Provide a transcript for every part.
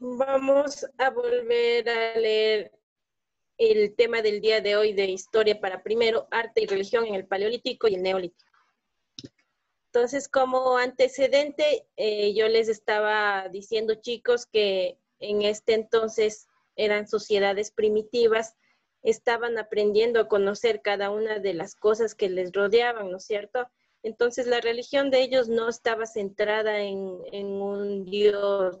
Vamos a volver a leer el tema del día de hoy de historia para primero, arte y religión en el Paleolítico y el Neolítico. Entonces, como antecedente, eh, yo les estaba diciendo, chicos, que en este entonces eran sociedades primitivas, estaban aprendiendo a conocer cada una de las cosas que les rodeaban, ¿no es cierto? Entonces, la religión de ellos no estaba centrada en, un Dios,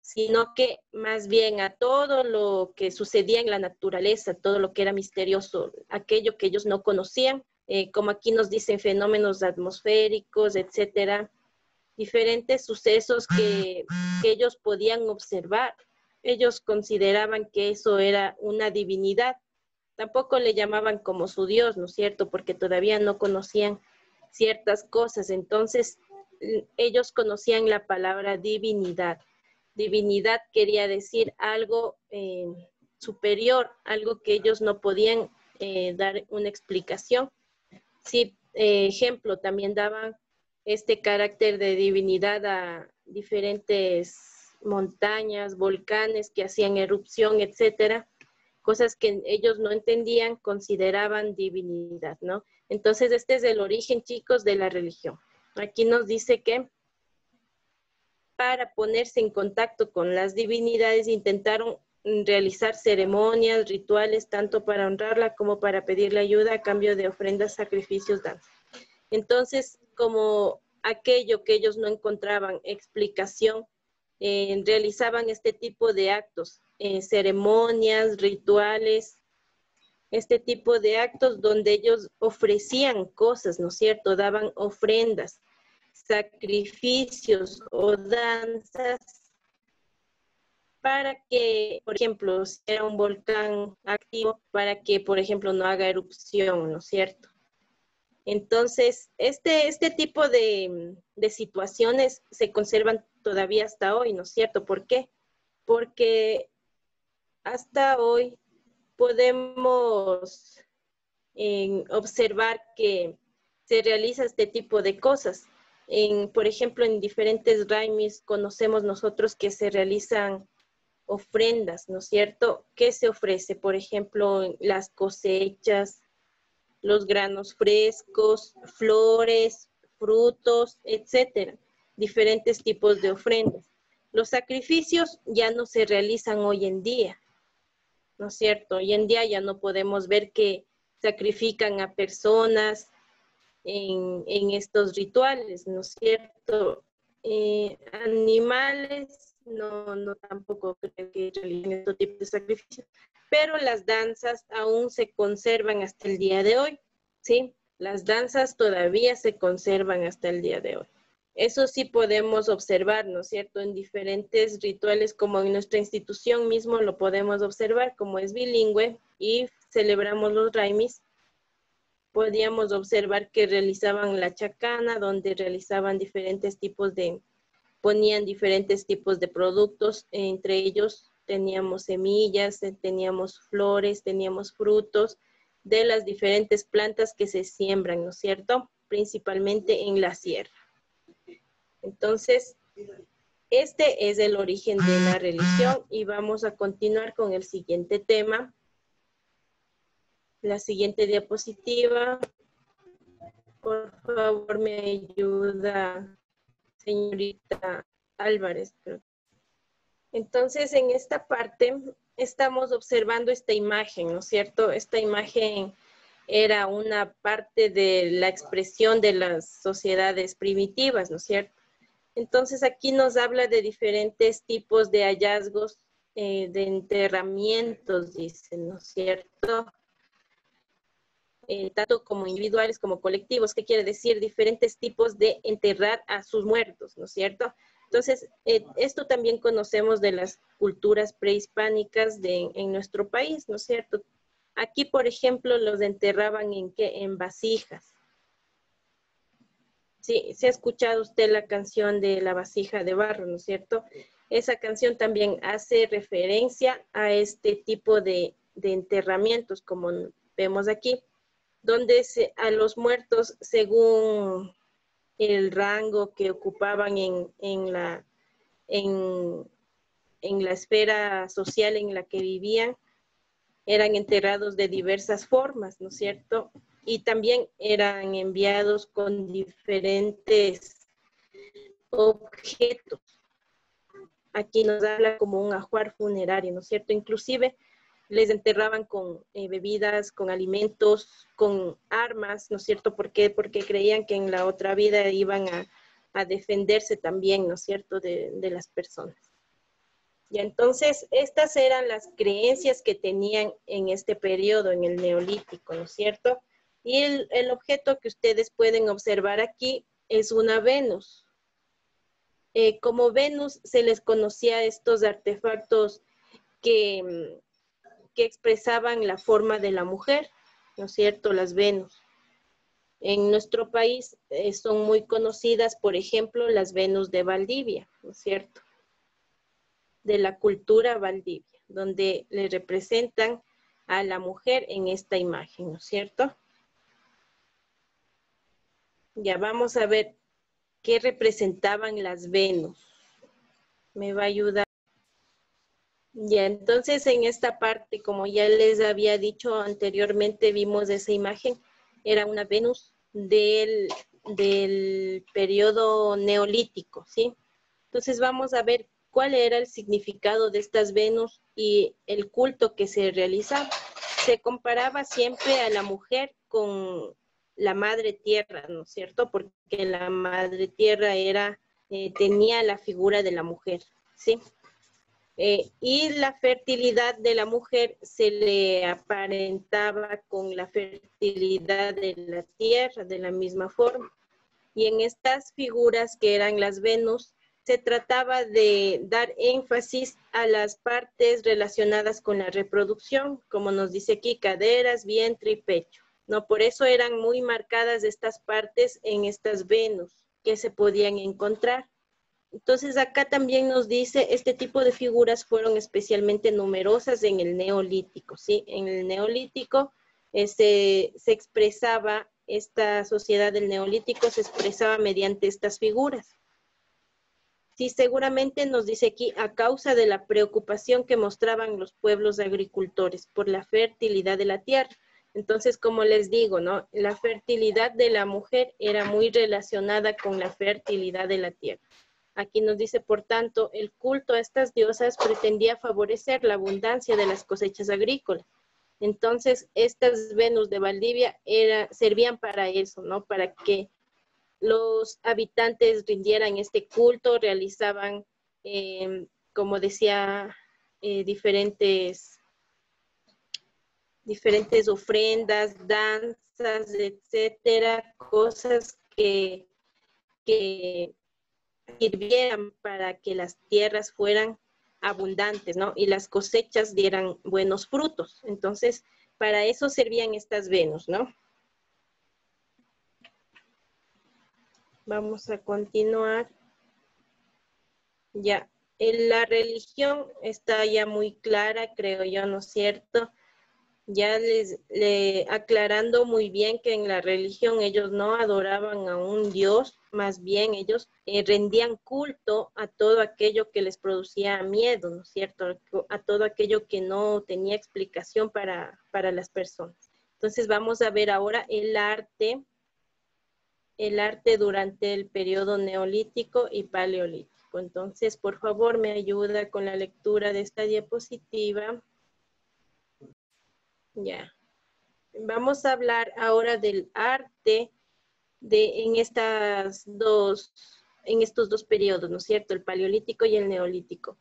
sino que más bien a todo lo que sucedía en la naturaleza, todo lo que era misterioso, aquello que ellos no conocían, eh, como aquí nos dicen fenómenos atmosféricos, etcétera, diferentes sucesos que ellos podían observar. Ellos consideraban que eso era una divinidad. Tampoco le llamaban como su Dios, ¿no es cierto? Porque todavía no conocían ciertas cosas. Entonces, ellos conocían la palabra divinidad divinidad quería decir algo eh, superior, algo que ellos no podían eh, dar una explicación. Sí, eh, ejemplo, también daban este carácter de divinidad a diferentes montañas, volcanes que hacían erupción, etcétera, cosas que ellos no entendían, consideraban divinidad, ¿no? Entonces, este es el origen, chicos, de la religión. Aquí nos dice que para ponerse en contacto con las divinidades, intentaron realizar ceremonias, rituales, tanto para honrarla como para pedirle ayuda a cambio de ofrendas, sacrificios, danzas. Entonces, como aquello que ellos no encontraban explicación, eh, realizaban este tipo de actos, eh, ceremonias, rituales, este tipo de actos donde ellos ofrecían cosas, ¿no es cierto? Daban ofrendas sacrificios o danzas para que, por ejemplo, si era un volcán activo, para que, por ejemplo, no haga erupción, ¿no es cierto? Entonces, este, este tipo de, de situaciones se conservan todavía hasta hoy, ¿no es cierto? ¿Por qué? Porque hasta hoy podemos observar que se realiza este tipo de cosas por ejemplo, en diferentes raimis conocemos nosotros que se realizan ofrendas, ¿no es cierto? ¿Qué se ofrece? Por ejemplo, las cosechas, los granos frescos, flores, frutos, etcétera. Diferentes tipos de ofrendas. Los sacrificios ya no se realizan hoy en día, ¿no es cierto? Hoy en día ya no podemos ver que sacrifican a personas, en, estos rituales, ¿no es cierto? Eh, animales, no, no tampoco creo que realicen este tipo de sacrificios, pero las danzas aún se conservan hasta el día de hoy, ¿sí? Las danzas todavía se conservan hasta el día de hoy. Eso sí podemos observar, ¿no es cierto? En diferentes rituales, como en nuestra institución mismo lo podemos observar, como es bilingüe y celebramos los raimis, podíamos observar que realizaban la chacana, donde realizaban diferentes tipos de, ponían diferentes tipos de productos, entre ellos teníamos semillas, eh, teníamos flores, teníamos frutos de las diferentes plantas que se siembran, ¿no es cierto? Principalmente en la sierra. Entonces, este es el origen de la religión y vamos a continuar con el siguiente tema, la siguiente diapositiva. Por favor, me ayuda, señorita Álvarez. Entonces, en esta parte estamos observando esta imagen, ¿no es cierto? Esta imagen era una parte de la expresión de las sociedades primitivas, ¿no es cierto? Entonces, aquí nos habla de diferentes tipos de hallazgos eh, de enterramientos, dice, ¿no es cierto? Eh, tanto como individuales como colectivos, ¿qué quiere decir? Diferentes tipos de enterrar a sus muertos, ¿no es cierto? Entonces, eh, esto también conocemos de las culturas prehispánicas de, en nuestro país, ¿no es cierto? Aquí, por ejemplo, los enterraban en qué? En vasijas. Sí, se ha escuchado usted la canción de la vasija de barro, ¿no es cierto? Esa canción también hace referencia a este tipo de, de enterramientos, como vemos aquí donde se, a los muertos, según el rango que ocupaban en, en la, en, en la esfera social en la que vivían, eran enterrados de diversas formas, ¿no es cierto? Y también eran enviados con diferentes objetos. Aquí nos habla como un ajuar funerario, ¿no es cierto? Inclusive les enterraban con eh, bebidas, con alimentos, con armas, ¿no es cierto? ¿Por qué? Porque creían que en la otra vida iban a, defenderse también, ¿no es cierto?, de, de las personas. Y entonces, estas eran las creencias que tenían en este periodo, en el neolítico, ¿no es cierto? Y el, objeto que ustedes pueden observar aquí es una Venus. Eh, como Venus se les conocía estos artefactos que, que expresaban la forma de la mujer, ¿no es cierto? Las Venus. En nuestro país eh, son muy conocidas, por ejemplo, las Venus de Valdivia, ¿no es cierto? de la cultura Valdivia, donde le representan a la mujer en esta imagen, ¿no es cierto? Ya vamos a ver qué representaban las Venus. Me va a ayudar. Ya, entonces en esta parte, como ya les había dicho anteriormente, vimos esa imagen, era una Venus del, del periodo neolítico, ¿sí? Entonces vamos a ver cuál era el significado de estas Venus y el culto que se realizaba. Se comparaba siempre a la mujer con la madre tierra, ¿no es cierto? Porque la madre tierra era, eh, tenía la figura de la mujer, ¿sí? Eh, y la fertilidad de la mujer se le aparentaba con la fertilidad de la tierra de la misma forma. Y en estas figuras que eran las Venus, se trataba de dar énfasis a las partes relacionadas con la reproducción, como nos dice aquí, caderas, vientre y pecho. ¿No? Por eso eran muy marcadas estas partes en estas Venus que se podían encontrar. Entonces acá también nos dice, este tipo de figuras fueron especialmente numerosas en el neolítico, ¿sí? En el neolítico este, se expresaba, esta sociedad del neolítico se expresaba mediante estas figuras. Sí, seguramente nos dice aquí, a causa de la preocupación que mostraban los pueblos agricultores por la fertilidad de la tierra. Entonces, como les digo, ¿no? La fertilidad de la mujer era muy relacionada con la fertilidad de la tierra. Aquí nos dice, por tanto, el culto a estas diosas pretendía favorecer la abundancia de las cosechas agrícolas. Entonces, estas Venus de Valdivia servían para eso, ¿no? Para que los habitantes rindieran este culto, realizaban, eh, como decía, eh, diferentes, diferentes ofrendas, danzas, etcétera, cosas que, que sirvieran para que las tierras fueran abundantes, ¿no? Y las cosechas dieran buenos frutos. Entonces, para eso servían estas Venus, ¿no? Vamos a continuar. Ya, la religión está ya muy clara, creo yo, ¿no es cierto? Ya les le, aclarando muy bien que en la religión ellos no adoraban a un Dios, más bien ellos eh, rendían culto a todo aquello que les producía miedo, ¿no es cierto? A todo aquello que no tenía explicación para, para las personas. Entonces vamos a ver ahora el arte el arte durante el periodo neolítico y paleolítico. Entonces, por favor, me ayuda con la lectura de esta diapositiva. Ya. Vamos a hablar ahora del arte de, en, estas dos, en estos dos periodos, ¿no es cierto? El paleolítico y el neolítico.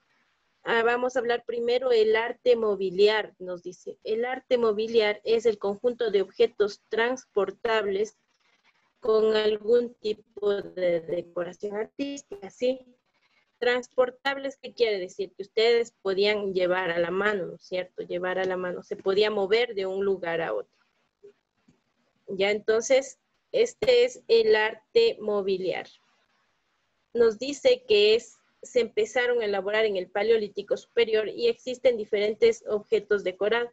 Ah, vamos a hablar primero el arte mobiliar, nos dice. El arte mobiliar es el conjunto de objetos transportables con algún tipo de decoración artística, ¿sí? Transportables, ¿qué quiere decir? Que ustedes podían llevar a la mano, ¿no es cierto? Llevar a la mano, se podía mover de un lugar a otro. Ya entonces, este es el arte mobiliar. Nos dice que es, se empezaron a elaborar en el Paleolítico Superior y existen diferentes objetos decorados.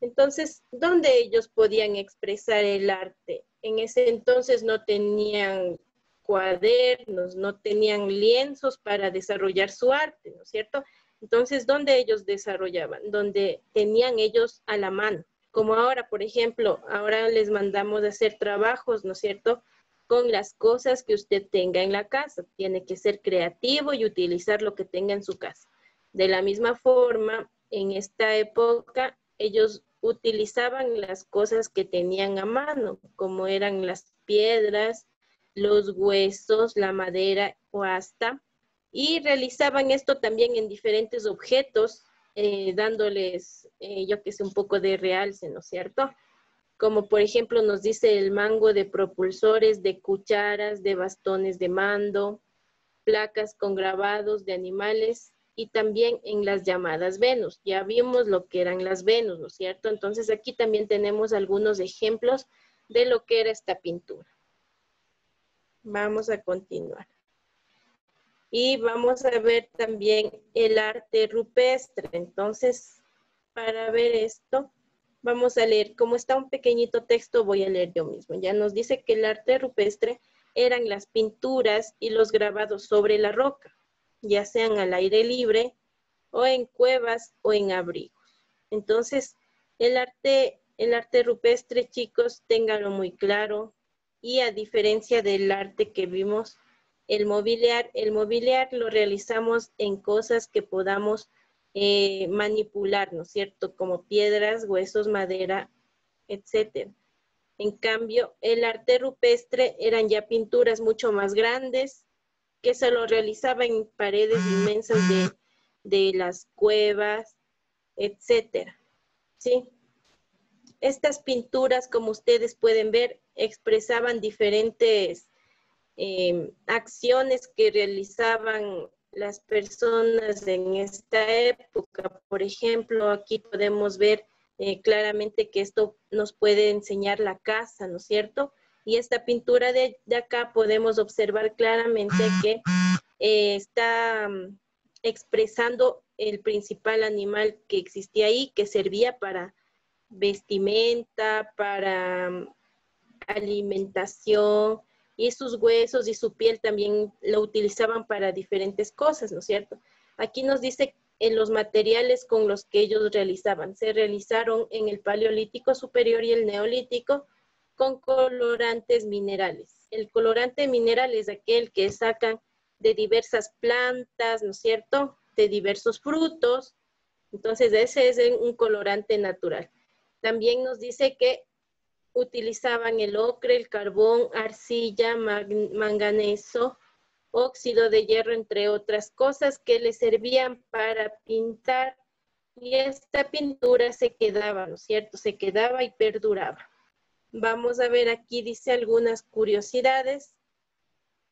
Entonces, ¿dónde ellos podían expresar el arte? en ese entonces no tenían cuadernos, no tenían lienzos para desarrollar su arte, ¿no es cierto? Entonces, ¿dónde ellos desarrollaban? Donde tenían ellos a la mano. Como ahora, por ejemplo, ahora les mandamos a hacer trabajos, ¿no es cierto? Con las cosas que usted tenga en la casa. Tiene que ser creativo y utilizar lo que tenga en su casa. De la misma forma, en esta época, ellos utilizaban las cosas que tenían a mano, como eran las piedras, los huesos, la madera o hasta, y realizaban esto también en diferentes objetos, eh, dándoles, eh, yo que sé, un poco de realce, ¿no es cierto? Como por ejemplo nos dice el mango de propulsores, de cucharas, de bastones de mando, placas con grabados de animales y también en las llamadas Venus. Ya vimos lo que eran las Venus, ¿no es cierto? Entonces aquí también tenemos algunos ejemplos de lo que era esta pintura. Vamos a continuar. Y vamos a ver también el arte rupestre. Entonces, para ver esto, vamos a leer, como está un pequeñito texto, voy a leer yo mismo. Ya nos dice que el arte rupestre eran las pinturas y los grabados sobre la roca, ya sean al aire libre o en cuevas o en abrigos. Entonces, el arte, el arte rupestre, chicos, ténganlo muy claro, y a diferencia del arte que vimos, el mobiliar, el mobiliar lo realizamos en cosas que podamos eh, manipular, ¿no es cierto? Como piedras, huesos, madera, etc. En cambio, el arte rupestre eran ya pinturas mucho más grandes que se lo realizaba en paredes inmensas de, de las cuevas, etc. ¿Sí? Estas pinturas, como ustedes pueden ver, expresaban diferentes eh, acciones que realizaban las personas en esta época. Por ejemplo, aquí podemos ver eh, claramente que esto nos puede enseñar la casa, ¿no es cierto? Y esta pintura de, acá podemos observar claramente que eh, está mm, expresando el principal animal que existía ahí, que servía para vestimenta, para mm, alimentación, y sus huesos y su piel también lo utilizaban para diferentes cosas, ¿no es cierto? Aquí nos dice en los materiales con los que ellos realizaban. Se realizaron en el Paleolítico Superior y el Neolítico con colorantes minerales. El colorante mineral es aquel que sacan de diversas plantas, ¿no es cierto? De diversos frutos. Entonces, ese es un colorante natural. También nos dice que utilizaban el ocre, el carbón, arcilla, manganeso, óxido de hierro, entre otras cosas que les servían para pintar. Y esta pintura se quedaba, ¿no es cierto? Se quedaba y perduraba. Vamos a ver aquí, dice algunas curiosidades.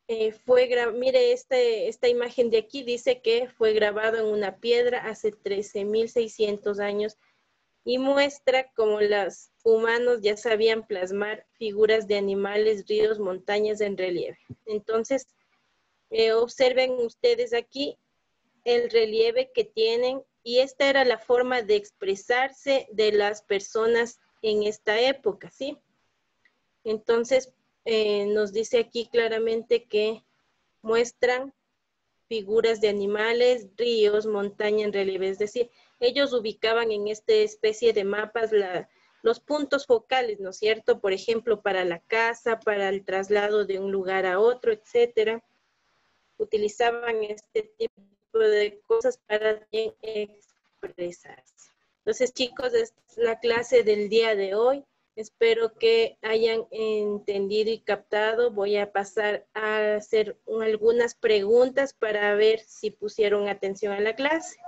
Eh, fue mire, este, esta imagen de aquí dice que fue grabado en una piedra hace 13.600 años y muestra cómo los humanos ya sabían plasmar figuras de animales, ríos, montañas en relieve. Entonces, eh, observen ustedes aquí el relieve que tienen y esta era la forma de expresarse de las personas en esta época, ¿sí? Entonces, eh, nos dice aquí claramente que muestran figuras de animales, ríos, montaña en relieve, es decir, ellos ubicaban en esta especie de mapas los puntos focales, ¿no es cierto? Por ejemplo, para la casa, para el traslado de un lugar a otro, etcétera. Utilizaban este tipo de cosas para expresarse. Entonces, chicos, esta es la clase del día de hoy. Espero que hayan entendido y captado. Voy a pasar a hacer algunas preguntas para ver si pusieron atención a la clase.